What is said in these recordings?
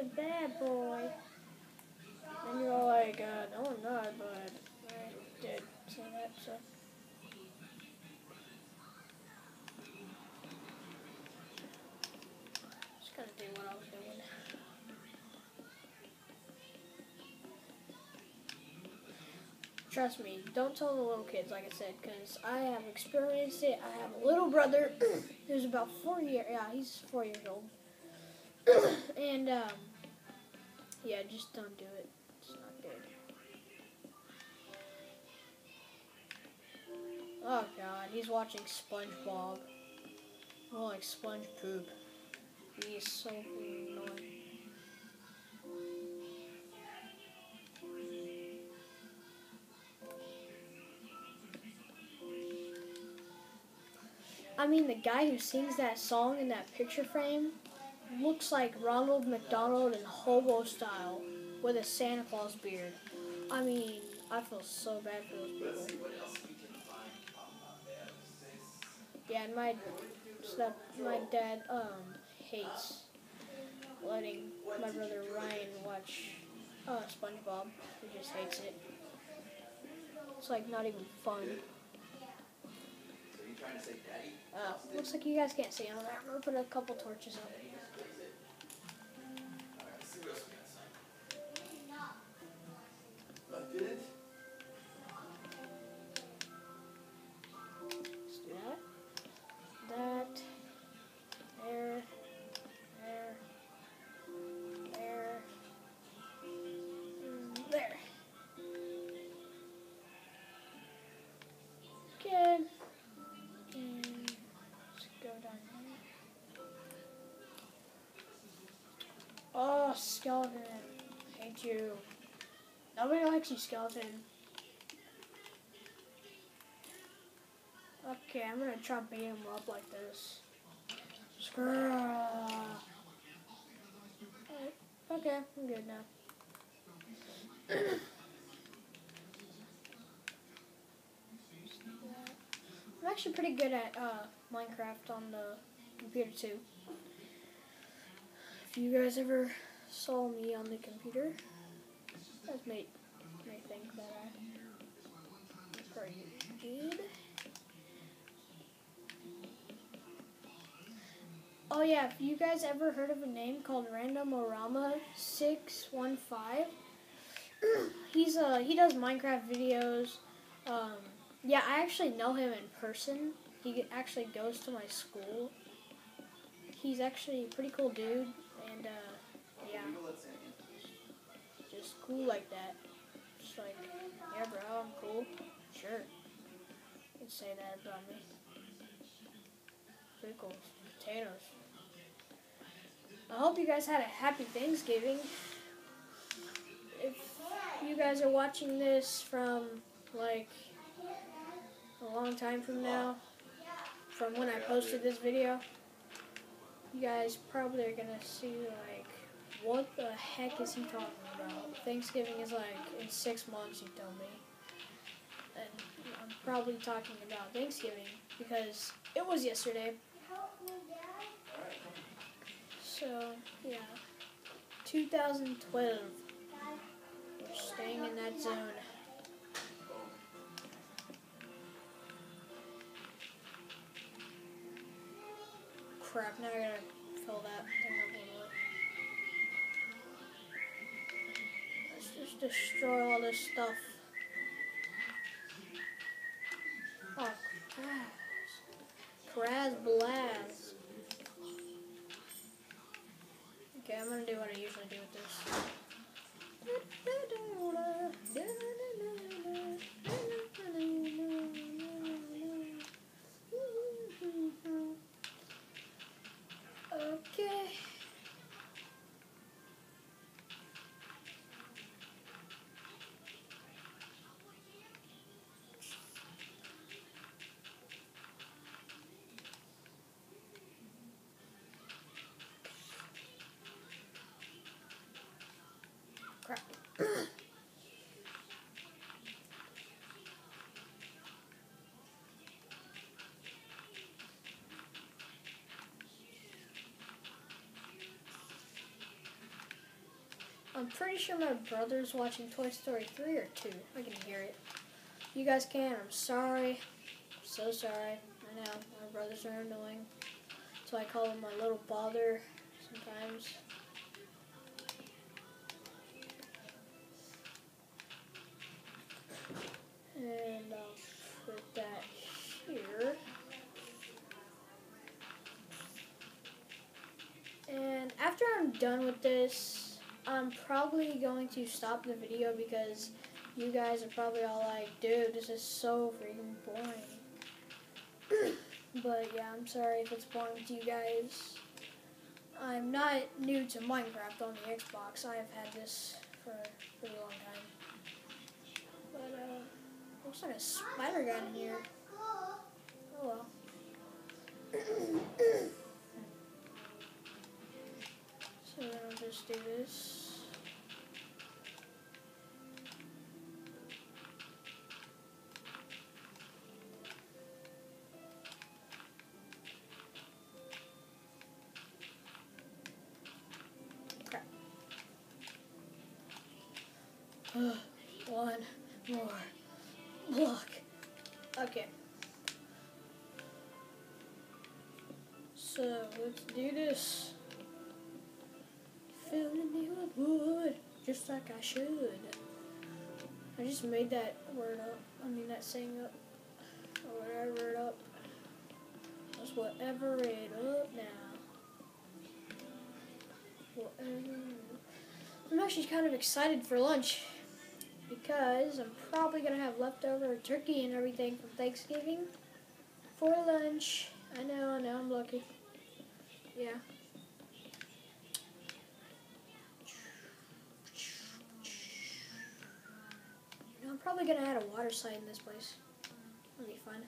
a bad boy. And you're like, uh, no, I'm not, but I did say that, so. Just gotta do what I was doing. Trust me, don't tell the little kids, like I said, because I have experienced it. I have a little brother who's about four years, yeah, he's four years old. and, um, yeah, just don't do it. It's not good. Oh, God, he's watching SpongeBob. More like sponge poop. He's so annoying. I mean, the guy who sings that song in that picture frame looks like Ronald McDonald in hobo style with a Santa Claus beard. I mean, I feel so bad for those people. Yeah, and my so my dad um hates letting my brother Ryan watch uh, SpongeBob. He just hates it. It's like not even fun. Uh, looks like you guys can't see. I'm gonna put a couple torches up. Hate you. Nobody likes you, skeleton. Okay, I'm gonna try beat him up like this. Screw. Okay, I'm good now. I'm actually pretty good at uh, Minecraft on the computer too. If you guys ever saw me on the computer, that may may think that good. Oh yeah, if you guys ever heard of a name called Randomorama six one five, he's uh he does Minecraft videos. Um, yeah, I actually know him in person. He actually goes to my school. He's actually a pretty cool dude, and uh, yeah, just cool like that. Just like, yeah, bro, I'm cool. Sure, you can say that about me. Pickles, potatoes. I hope you guys had a happy Thanksgiving. If you guys are watching this from like a long time from now, from when I posted this video, you guys probably are gonna see like, what the heck is he talking about? Thanksgiving is like in six months, you tell me. And I'm probably talking about Thanksgiving because it was yesterday. So, yeah. 2012. We're staying in that zone. Crap, now I gotta fill that thing destroy all this stuff. Oh, Kraz. Kraz Blaz. Okay, I'm gonna do what I usually do with this. I'm pretty sure my brother's watching Toy Story 3 or 2. I can hear it. You guys can. I'm sorry. I'm so sorry. I know. My brothers are annoying. So I call them my little bother sometimes. And I'll put that here. And after I'm done with this, I'm probably going to stop the video because you guys are probably all like, dude, this is so freaking boring. but yeah, I'm sorry if it's boring to you guys. I'm not new to Minecraft on the Xbox. I have had this for a really long time. But, uh, looks like a spider got in here. Oh well. so then I'll just do this. One more block. Okay. So let's do this. Filling me with wood, just like I should. I just made that word up. I mean that saying up, or whatever it up. Just whatever it up now. Whatever. I'm actually kind of excited for lunch because I'm probably gonna have leftover turkey and everything from Thanksgiving for lunch. I know, I know, I'm lucky. Yeah. You know, I'm probably gonna add a water slide in this place. That'll be fun.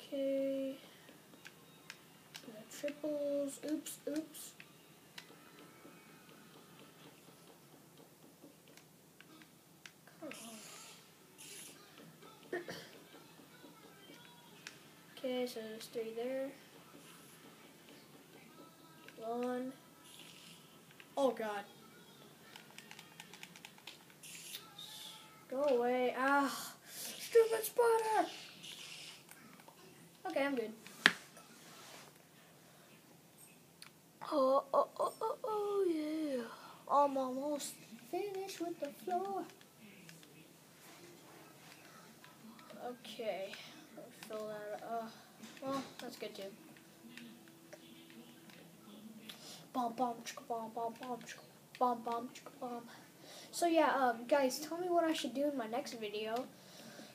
Okay. Triples. Oops, oops. Okay, so there's three there. One. Oh god. Go away. Ah. Stupid spider! Okay, I'm good. Oh, oh, oh, oh, oh, yeah. I'm almost finished with the floor. Okay. I'll fill that up. Uh, well, that's good too. Bum, bum, chicka, bum, bum, bum, chicka, bum, bum, chicka, bum. So yeah, um, guys, tell me what I should do in my next video.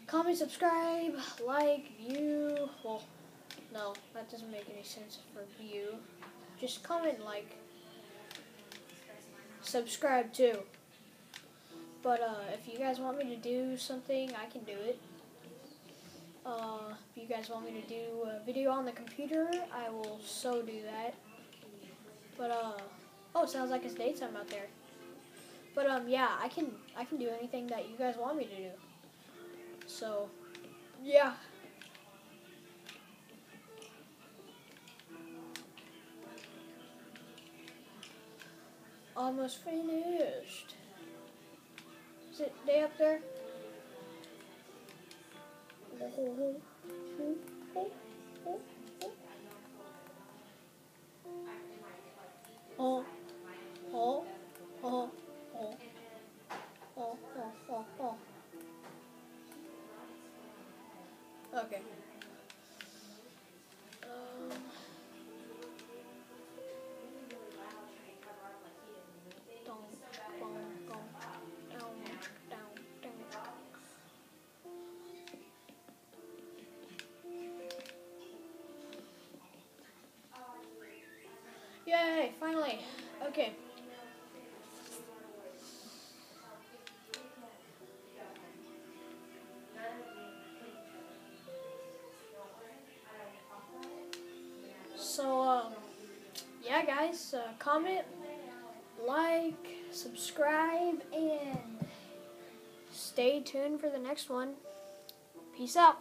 Comment, subscribe, like, view. Well, no, that doesn't make any sense for view. Just comment like. Subscribe too. But uh, if you guys want me to do something, I can do it. Uh, if you guys want me to do a video on the computer, I will so do that. But uh, oh, sounds like it's daytime out there. But um, yeah, I can I can do anything that you guys want me to do. So, yeah. Almost finished. Is it day up there? Oh, oh, oh, oh, oh, oh, oh, oh. Okay. Okay. So, um, yeah, guys, uh, comment, like, subscribe, and stay tuned for the next one. Peace out.